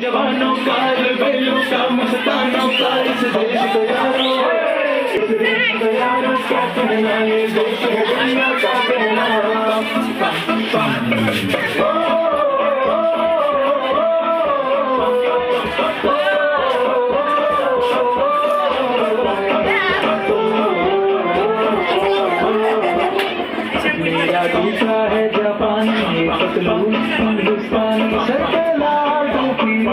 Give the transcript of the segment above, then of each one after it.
जवानों का रेबेलों का मस्तानों का इस देश को यारो। इस देश को यारो क्या कहना ये देश है दुनिया का कहना मेरा दूसरा है जापान ये पतलून हिंदुस्तान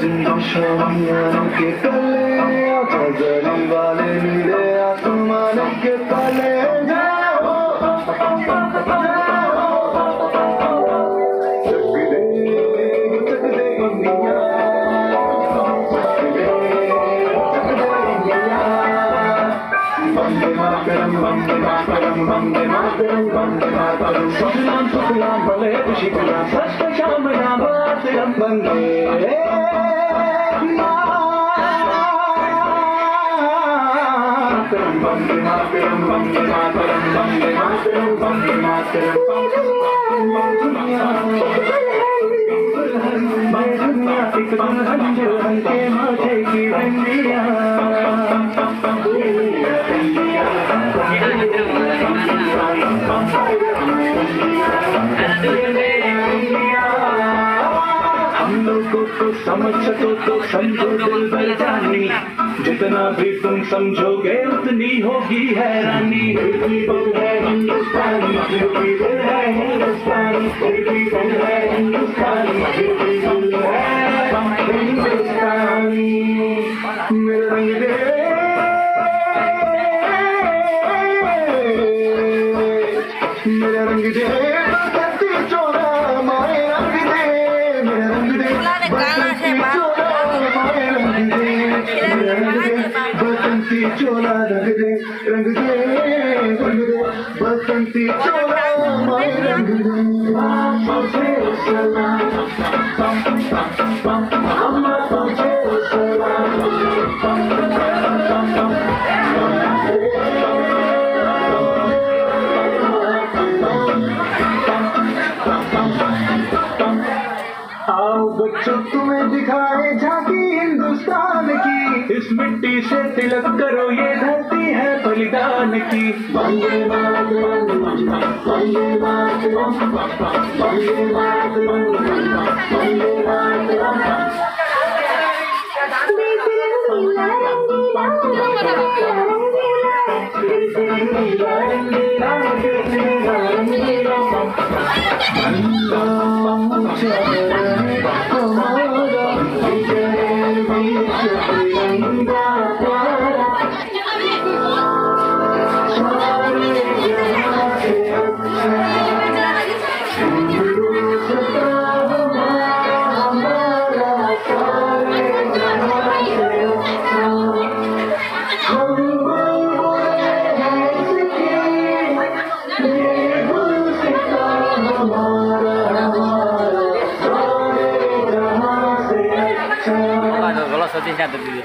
आजा जिंदगी शामियानों के तले आजा गली वाले नीले आसमानों के तले मातरम वंदे मातरम वंदे मातरम वंदे मातरम सुखलाम सुखलाम मातरम वंदे मातरम वंदे मातरम वंदे मातरम वंदे समझ सको तो समझो दिल भर जानी। जितना भी तुम समझोगे, उतनी होगी हैरानी। है हिंदुस्तानी हिंदुस्तानी है है रंग दे। मेरे रंग दे। चोला रंग दे रंग दे रंग दे बसंती चोला मारे रंग दे अम्मा तुझे मिट्टी से तिलक करो ये धरती है बलिदान की वंदे मातरम वंदे मातरम वंदे मातरम वंदे मातरम 这下对不对？